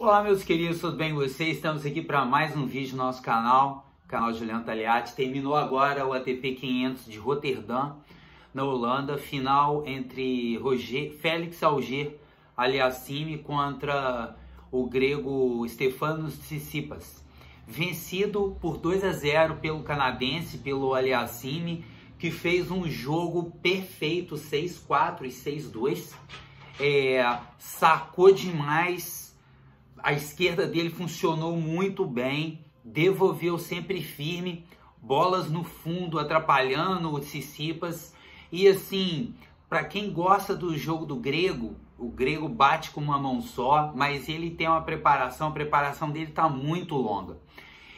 Olá meus queridos, tudo bem com vocês? Estamos aqui para mais um vídeo no nosso canal, canal Juliano Taliati. Terminou agora o ATP 500 de Roterdã, na Holanda, final entre Roger, Félix Auger Aliassime contra o grego Stefanos Tsitsipas. Vencido por 2 a 0 pelo canadense, pelo Aliassime, que fez um jogo perfeito, 6-4 e 6-2. É, sacou demais a esquerda dele funcionou muito bem, devolveu sempre firme, bolas no fundo atrapalhando o Tsitsipas. E assim, para quem gosta do jogo do grego, o grego bate com uma mão só, mas ele tem uma preparação, a preparação dele está muito longa.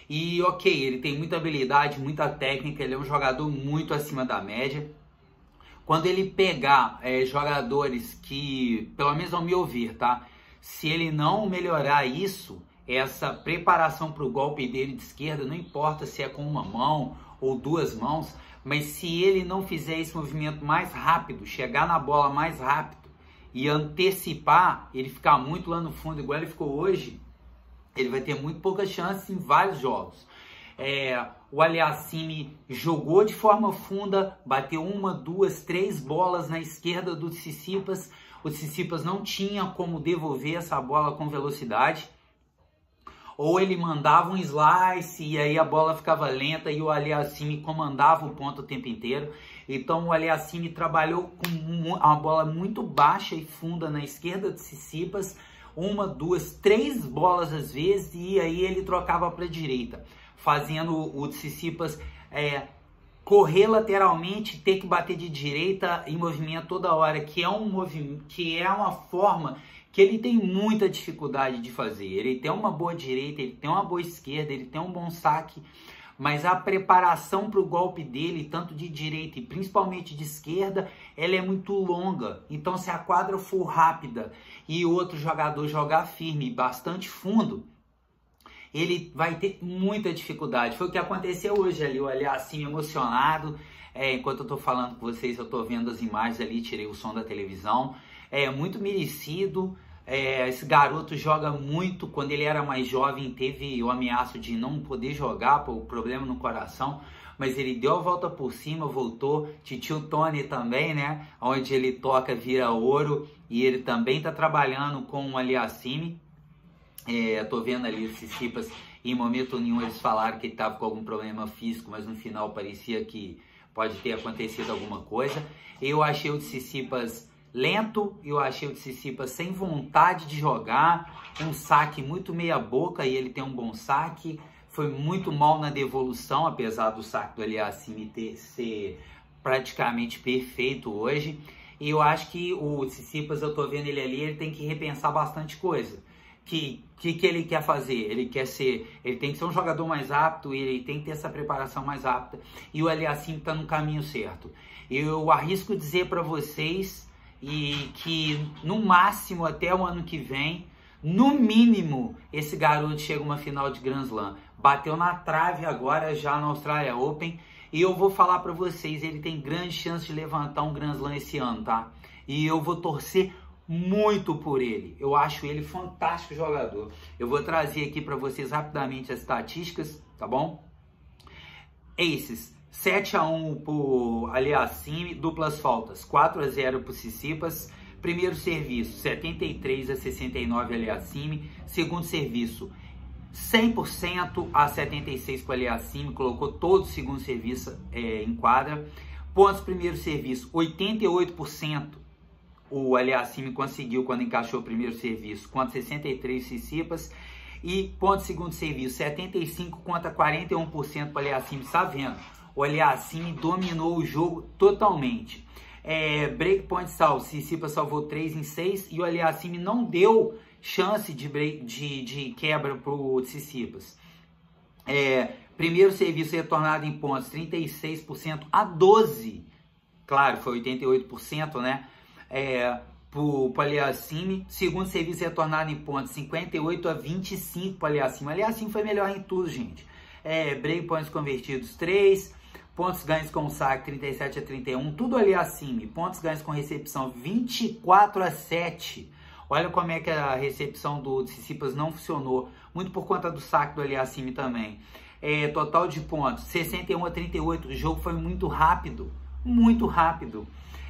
E ok, ele tem muita habilidade, muita técnica, ele é um jogador muito acima da média. Quando ele pegar é, jogadores que, pelo menos ao me ouvir, tá? Se ele não melhorar isso, essa preparação para o golpe dele de esquerda, não importa se é com uma mão ou duas mãos, mas se ele não fizer esse movimento mais rápido, chegar na bola mais rápido e antecipar, ele ficar muito lá no fundo, igual ele ficou hoje, ele vai ter muito pouca chance em vários jogos. É, o Aliassime jogou de forma funda, bateu uma, duas, três bolas na esquerda do Tsitsipas, o Tsitsipas não tinha como devolver essa bola com velocidade. Ou ele mandava um slice e aí a bola ficava lenta e o Aliassime comandava o ponto o tempo inteiro. Então o Aliassime trabalhou com uma bola muito baixa e funda na esquerda de Tsitsipas, uma, duas, três bolas às vezes e aí ele trocava para a direita, fazendo o Tsitsipas é, correr lateralmente, ter que bater de direita em movimento toda hora, que é um movimento, que é uma forma que ele tem muita dificuldade de fazer. Ele tem uma boa direita, ele tem uma boa esquerda, ele tem um bom saque, mas a preparação para o golpe dele, tanto de direita e principalmente de esquerda, ela é muito longa. Então, se a quadra for rápida e o outro jogador jogar firme, bastante fundo, ele vai ter muita dificuldade. Foi o que aconteceu hoje ali, eu ali assim emocionado. É, enquanto eu tô falando com vocês, eu tô vendo as imagens ali, tirei o som da televisão. É muito merecido. É, esse garoto joga muito. Quando ele era mais jovem, teve o ameaço de não poder jogar por problema no coração. Mas ele deu a volta por cima, voltou. Titio Tony também, né? Onde ele toca, vira ouro. E ele também tá trabalhando com o Aliassime. É, tô vendo ali os Tsitsipas, em momento nenhum eles falaram que ele estava com algum problema físico, mas no final parecia que pode ter acontecido alguma coisa. Eu achei o Tsitsipas lento, eu achei o Tsitsipas sem vontade de jogar, um saque muito meia boca e ele tem um bom saque. Foi muito mal na devolução, apesar do saque do Aliassime ter ser praticamente perfeito hoje. E eu acho que o Tsitsipas, eu tô vendo ele ali, ele tem que repensar bastante coisa que que, que ele quer fazer? Ele quer ser, ele tem que ser um jogador mais apto, ele tem que ter essa preparação mais apta e o Aliassim está no caminho certo. Eu arrisco dizer para vocês e que no máximo até o ano que vem, no mínimo, esse garoto chega uma final de Grand Slam. Bateu na trave agora já na Australia Open e eu vou falar para vocês, ele tem grande chance de levantar um Grand Slam esse ano, tá? E eu vou torcer muito por ele. Eu acho ele fantástico jogador. Eu vou trazer aqui para vocês rapidamente as estatísticas, tá bom? Aces, 7 a 1 por Aliassime, duplas faltas, 4 a 0 por Cicipas. Primeiro serviço, 73 a 69 Aliassime. Segundo serviço, 100% a 76 para Aliassime, colocou todo o segundo serviço é, em quadra. Pontos primeiro serviço, 88% o Aliassime conseguiu quando encaixou o primeiro serviço, contra 63 Cicipas. E ponto segundo serviço, 75 contra 41% para o Aliassime. Está vendo? O Aliassime dominou o jogo totalmente. É, breakpoint sal, Cicipas salvou 3 em 6 e o Aliassime não deu chance de, break, de, de quebra para o Cicipas. É, primeiro serviço retornado em pontos, 36% a 12%. Claro, foi 88%, né? É, o Aliassime. Segundo serviço retornado em pontos, 58 a 25 para o Aliassime. Aliassime foi melhor em tudo, gente. É, break points convertidos 3, pontos ganhos com saque 37 a 31, tudo ali acima. Pontos ganhos com recepção 24 a 7. Olha como é que a recepção do Tsitsipas não funcionou, muito por conta do saque do Aliassime também. É, total de pontos, 61 a 38, o jogo foi muito rápido, muito rápido.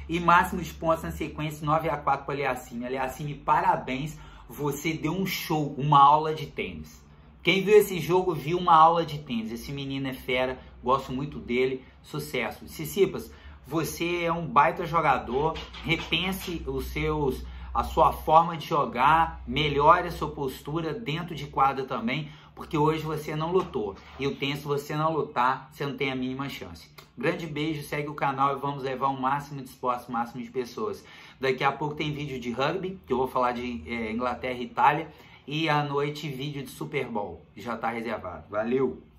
E máximo de pontos na sequência, 9 a 4 para Aliassime. Aliassime, parabéns, você deu um show, uma aula de tênis. Quem viu esse jogo viu uma aula de tênis. Esse menino é fera, gosto muito dele. Sucesso. Cicipas, você é um baita jogador. Repense os seus a sua forma de jogar, melhore a sua postura dentro de quadra também, porque hoje você não lutou. E eu tenho se você não lutar, você não tem a mínima chance. Grande beijo, segue o canal e vamos levar o máximo de esporte, o máximo de pessoas. Daqui a pouco tem vídeo de rugby, que eu vou falar de é, Inglaterra e Itália. E à noite vídeo de Super Bowl, já está reservado. Valeu!